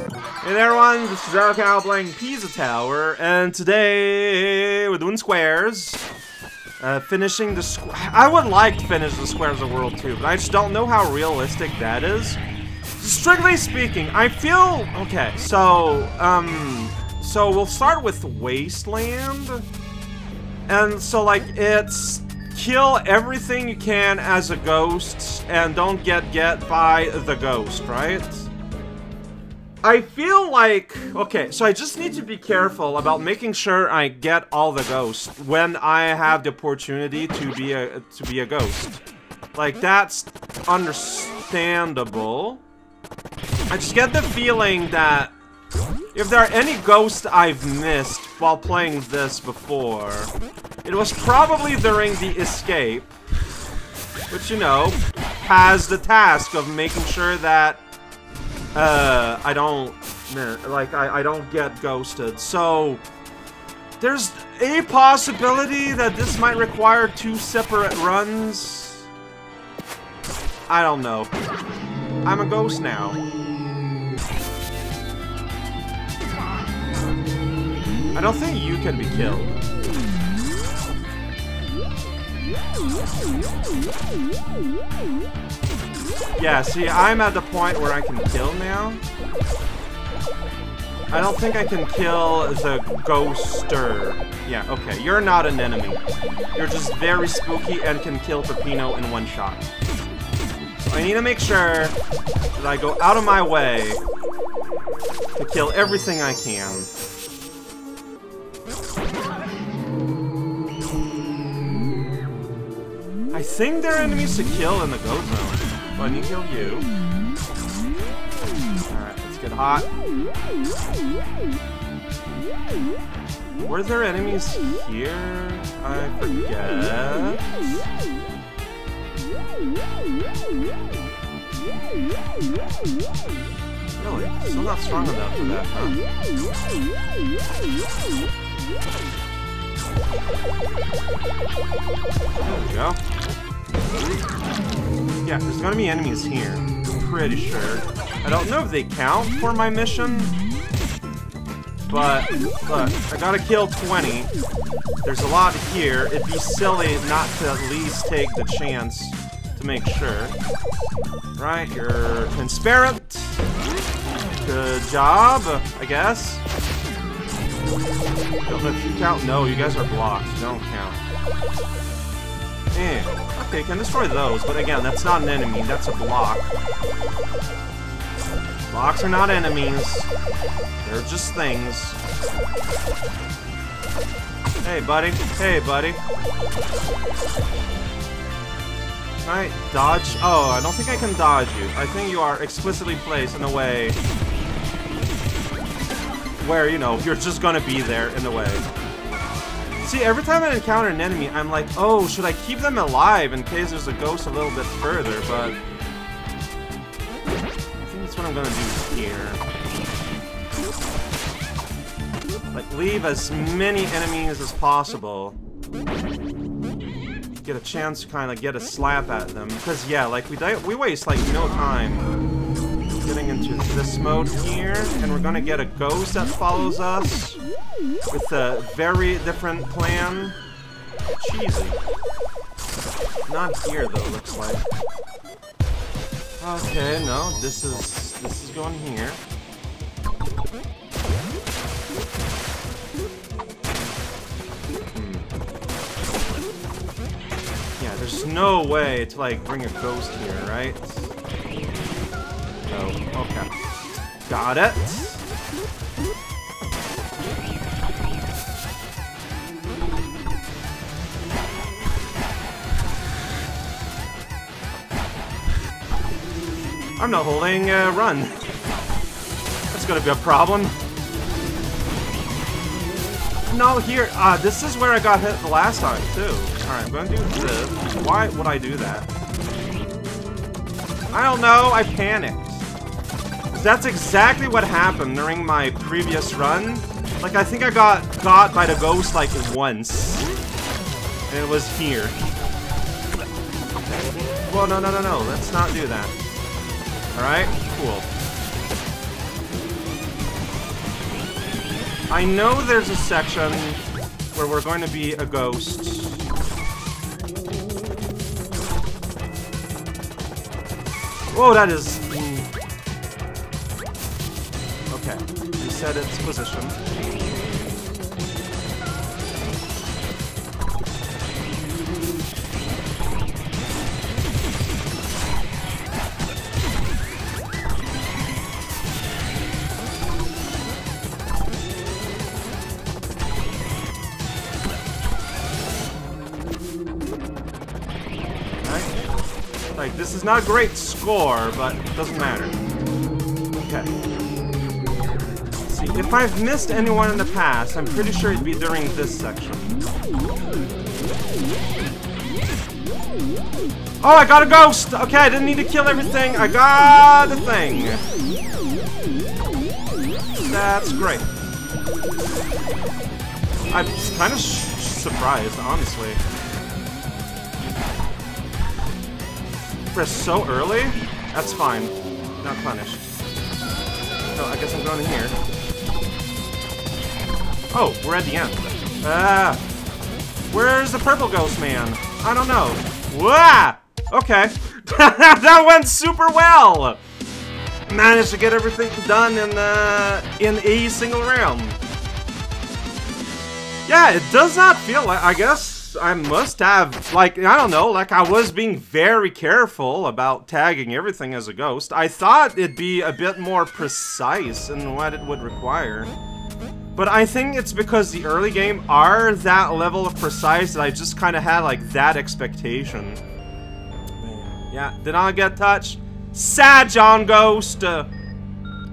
Hey there everyone, this is raocow playing Pizza Tower, and today we're doing squares. Uh, finishing the squ- I would like to finish the Squares of World 2, but I just don't know how realistic that is. Strictly speaking, I feel... Okay, so, um... So we'll start with Wasteyard. And so, like, it's... Kill everything you can as a ghost, and don't get get by the ghost, right? I feel like okay, so I just need to be careful about making sure I get all the ghosts when I have the opportunity to be a to be a ghost. Like that's understandable. I just get the feeling that if there are any ghosts I've missed while playing this before, it was probably during the escape, which you know has the task of making sure that uh, I don't, man, like, I, I don't get ghosted. So, there's a possibility that this might require two separate runs. I don't know. I'm a ghost now. I don't think you can be killed. Yeah, see, I'm at the point where I can kill now. I don't think I can kill the ghoster. Yeah, okay, you're not an enemy. You're just very spooky and can kill Peppino in one shot. So I need to make sure that I go out of my way to kill everything I can. I think there are enemies to kill in the goat So I kill you. Alright, let's get hot. Were there enemies here? I forget. Really? Still not strong enough for that, huh? There we go. Yeah, there's gonna be enemies here. I'm pretty sure. I don't know if they count for my mission. But, look, I gotta kill 20. There's a lot here. It'd be silly not to at least take the chance to make sure. Right, you're transparent. Good job, I guess. Don't know if you count. No, you guys are blocked. Don't count. Eh. Okay, can destroy those, but again, that's not an enemy. That's a block. Blocks are not enemies. They're just things. Hey, buddy. Hey, buddy. Can I dodge? Oh, I don't think I can dodge you. I think you are explicitly placed in a way where, you know, you're just gonna be there in the way. See, every time I encounter an enemy, I'm like, oh, should I keep them alive in case there's a ghost a little bit further, but... I think that's what I'm gonna do here. Like, leave as many enemies as possible. Get a chance to kind of get a slap at them. Because, yeah, like, we, we waste, like, no time getting into this mode here, and we're gonna get a ghost that follows us with a very different plan. Cheesy. Not here though, looks like. Okay, no, this is this is going here. Hmm. Yeah, there's no way to like bring a ghost here, right? No. Okay. Got it. I'm not holding uh, run. That's gonna be a problem. No, here, uh, this is where I got hit the last time, too. Alright, I'm gonna do this. Why would I do that? I don't know, I panicked. That's exactly what happened during my previous run. Like, I think I got got by the ghost, like, once. And it was here. Well, no, no, no, no. Let's not do that. Alright? Cool. I know there's a section where we're going to be a ghost. Whoa, that is... Mm. Okay. Reset its position. Like, this is not a great score, but it doesn't matter. Okay. Let's see, if I've missed anyone in the past, I'm pretty sure it'd be during this section. Oh, I got a ghost! Okay, I didn't need to kill everything. I got a thing. That's great. I'm kind of surprised, honestly. For so early? That's fine. Not punished. So I guess I'm going in here. Oh, we're at the end. Ah! Where's the purple ghost man? I don't know. Wah! Okay. that went super well! Managed to get everything done in, uh, in a single round. Yeah, it does not feel like, I guess I must have, like, I don't know, like I was being very careful about tagging everything as a ghost. I thought it'd be a bit more precise in what it would require. But I think it's because the early game are that level of precise that I just kind of had, like, that expectation. Yeah, did not get touched. Sad John Ghost! Uh,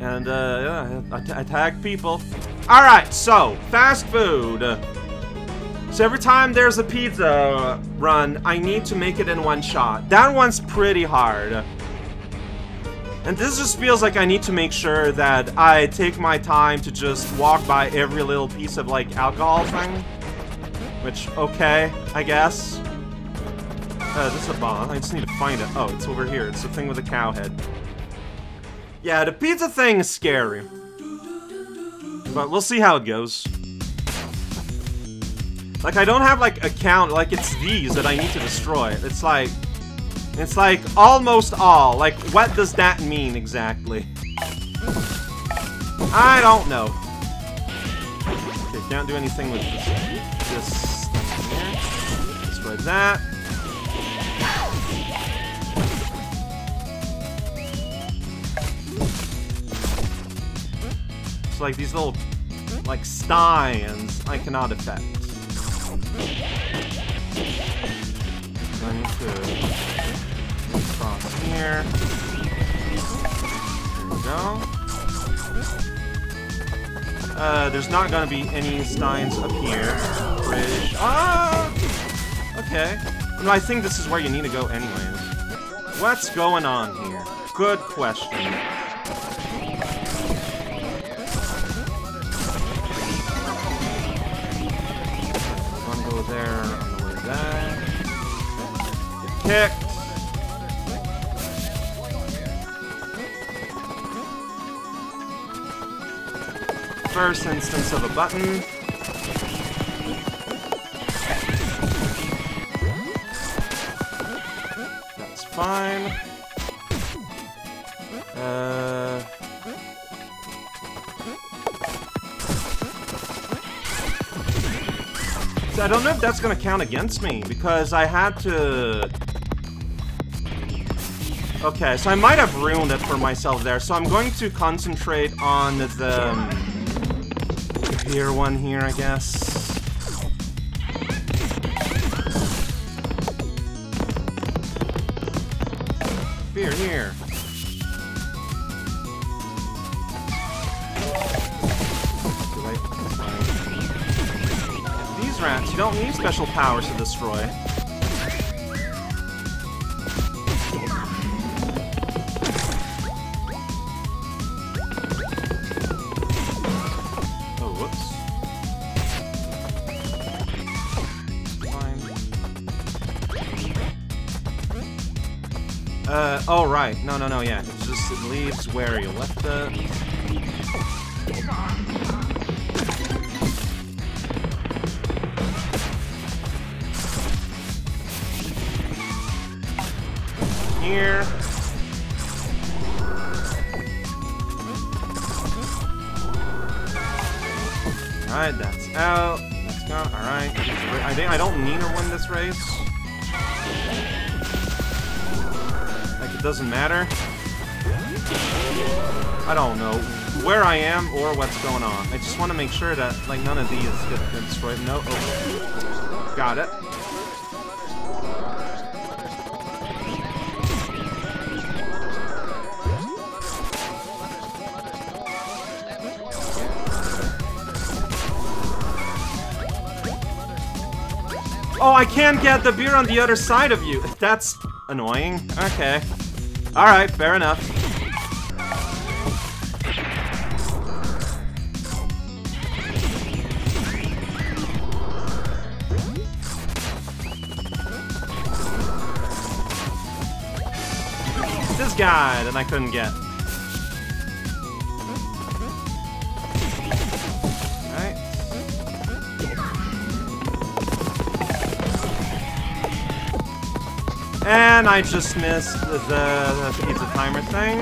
and, uh, yeah, I, I tagged people. Alright, so, fast food. So every time there's a pizza run, I need to make it in one shot. That one's pretty hard. And this just feels like I need to make sure that I take my time to just walk by every little piece of, like, alcohol thing. Which, okay, I guess. Uh, this is a bomb. I just need to find it. Oh, it's over here. It's the thing with the cow head. Yeah, the pizza thing is scary. But we'll see how it goes. Like, I don't have, like, a count. Like, it's these that I need to destroy. It's like... It's like, almost all. Like, what does that mean, exactly? I don't know. Okay, can't do anything with this. Destroy that. It's like these little, like, steins I cannot affect. Need to cross here. There we go. Uh, there's not gonna be any steins up here. Bridge. Ah! Okay. No, I think this is where you need to go anyways. What's going on here? Good question. There on the way back. Get kicked. First instance of a button. That's fine. So I don't know if that's gonna count against me, because I had to... Okay, so I might have ruined it for myself there, so I'm going to concentrate on the... um, here one here, I guess. Special powers to destroy. Oh. Uh, oh, right. No, no, no, yeah. It's just, it leaves where you left it. Like, it doesn't matter. I don't know where I am or what's going on. I just want to make sure that, like, none of these get destroyed. No. Oh. Got it. Oh, I can't get the beer on the other side of you. That's annoying. Okay. Alright, fair enough. This guy that I couldn't get. And I just missed the, the pizza timer thing.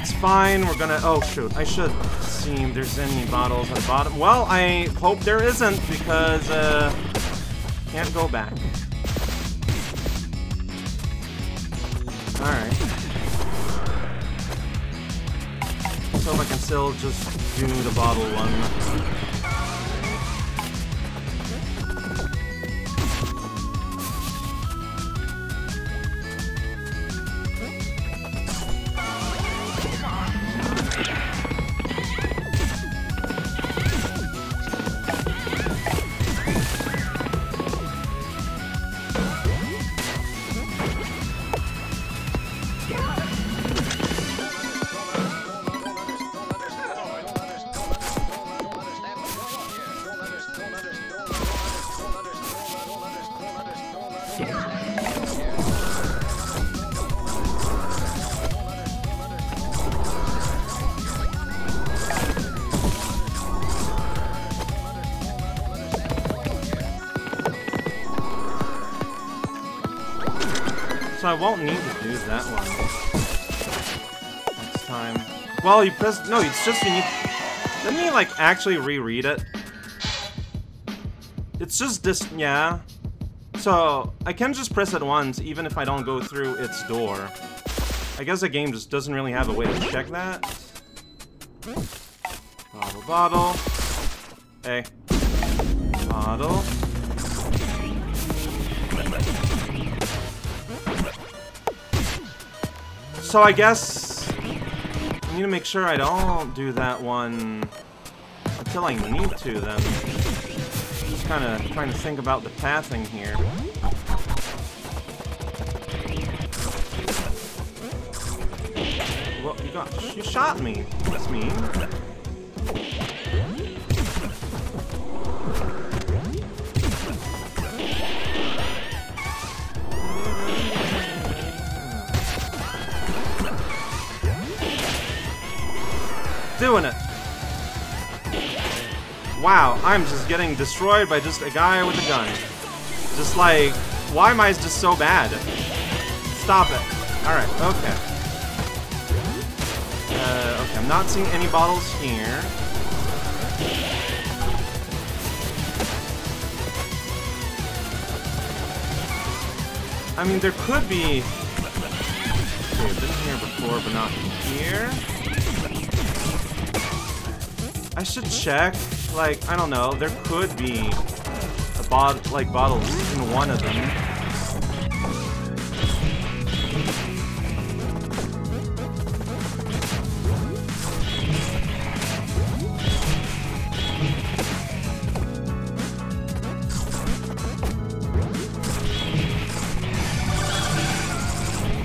It's fine, we're gonna... Oh, shoot, I should see if there's any bottles at the bottom. Well, I hope there isn't, because, uh... Can't go back. Alright. So if I can still just do the bottle one. So I won't need to do that one. Next time. Well, you press... No, it's just you need... Didn't like, actually reread it? It's just this... Yeah. So, I can just press it once, even if I don't go through its door. I guess the game just doesn't really have a way to check that. Bottle, bottle. Hey. Bottle. So I guess I need to make sure I don't do that one until I need to then. Just kind of trying to think about the pathing here. Well, you got you shot me. That's mean. Doing it. Wow, I'm just getting destroyed by just a guy with a gun. Just like, why am I just so bad? Stop it. Alright, okay. Uh, okay, I'm not seeing any bottles here. I mean, there could be... Okay, I've been here before, but not here. I should check. Like, I don't know. There could be a bot like bottles in one of them.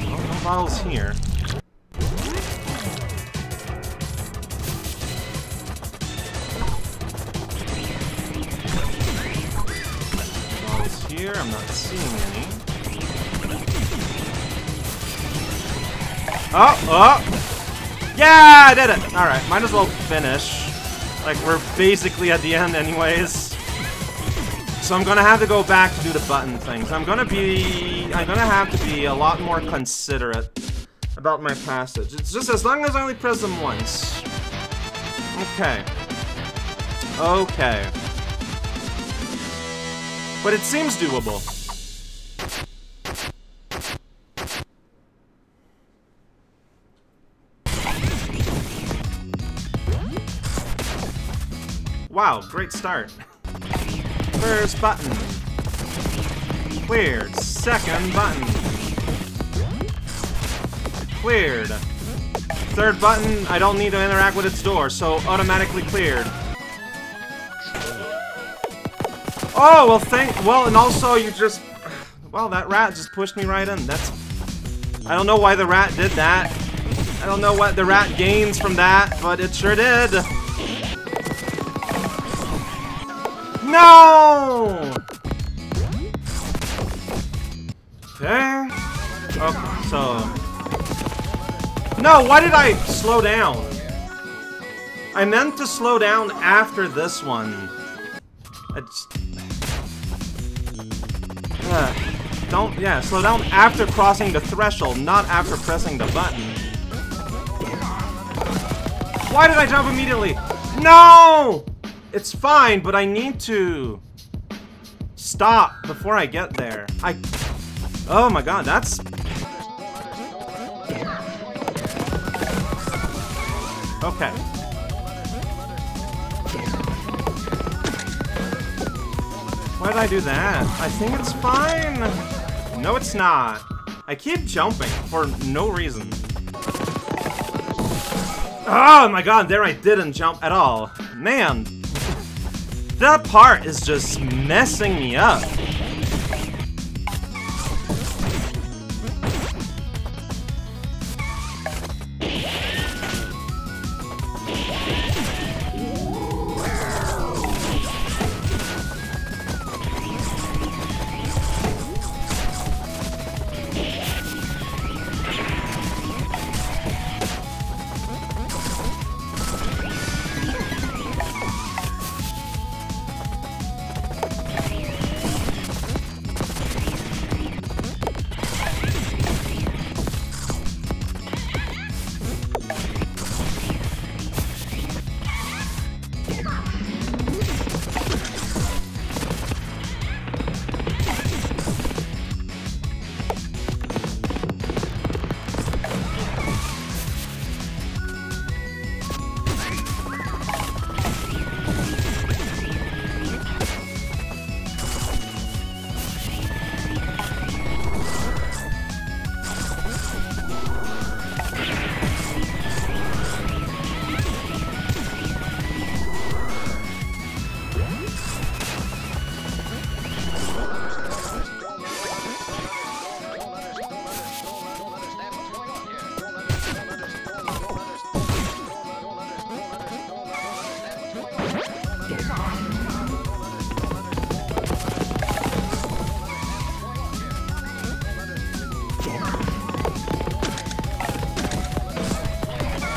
Oh, bottles here. Oh! Yeah, I did it! Alright, might as well finish. Like, we're basically at the end anyways. So I'm gonna have to go back to do the button things. I'm gonna be... I'm gonna have to be a lot more considerate about my passage. It's just as long as I only press them once. Okay. Okay. But it seems doable. Wow, great start. First button. Cleared. Second button. Cleared. Third button, I don't need to interact with its door, so automatically cleared. Oh, well thank- well, and also you just- Well, that rat just pushed me right in. That's- I don't know why the rat did that. I don't know what the rat gains from that, but it sure did. No! Okay. Okay, so... No, why did I slow down? I meant to slow down after this one. I just... Uh, don't, yeah, slow down after crossing the threshold, not after pressing the button. Why did I jump immediately? No! It's fine, but I need to stop before I get there. I... Oh my god, that's... Okay. Why did I do that? I think it's fine. No, it's not. I keep jumping for no reason. Oh my god, there I didn't jump at all. Man, that part is just messing me up.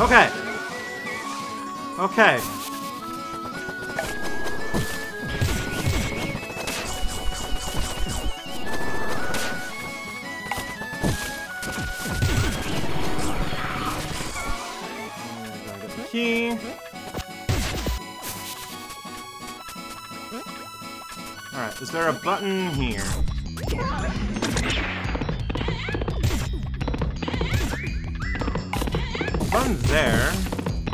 Okay. Okay. Key. Alright, is there a button here? There.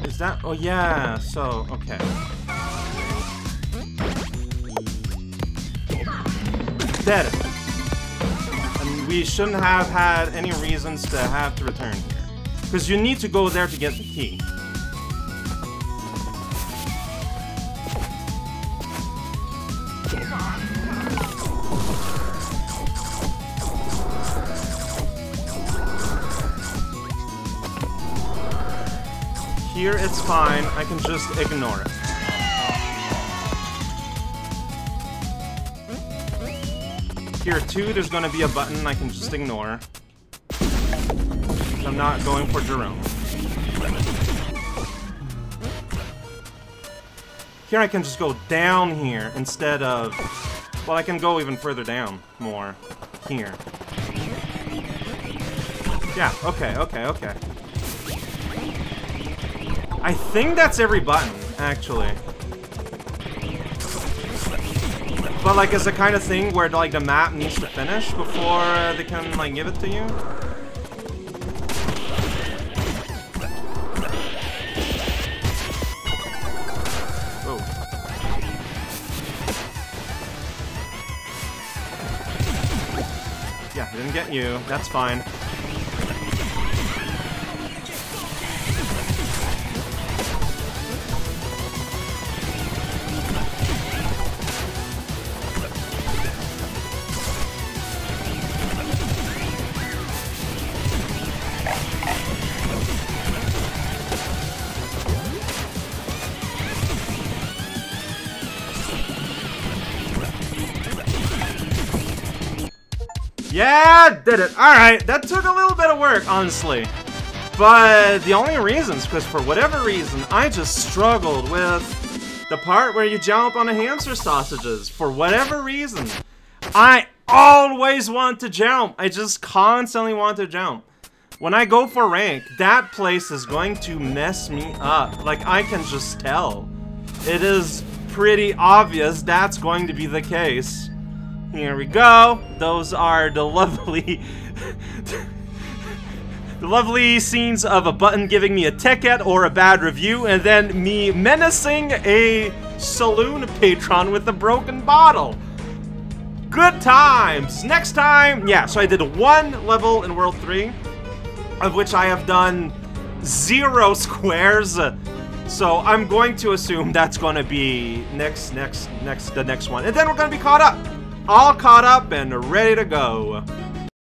Is that? Oh yeah. So okay. Dead. And we shouldn't have had any reasons to have to return here, because you need to go there to get the key. Here it's fine, I can just ignore it. Here too, there's gonna be a button I can just ignore. I'm not going for Gerome. Here I can just go down here instead of Well, I can go even further down more. Here. Yeah, okay, okay, okay. I think that's every button, actually. But, like, it's the kind of thing where, like, the map needs to finish before they can, like, give it to you. Oh. Yeah, didn't get you. That's fine. Yeah, did it. Alright, that took a little bit of work, honestly. But the only reasons, because for whatever reason, I just struggled with the part where you jump on the hamster sausages. For whatever reason, I always want to jump. I just constantly want to jump. When I go for rank, that place is going to mess me up. Like, I can just tell. It is pretty obvious that's going to be the case. Here we go. Those are the lovely... the lovely scenes of a button giving me a ticket or a bad review, and then me menacing a saloon patron with a broken bottle. Good times! Next time, yeah, so I did one level in World 3, of which I have done zero squares. So I'm going to assume that's going to be next, next, next, the next one. And then we're going to be caught up all caught up and ready to go.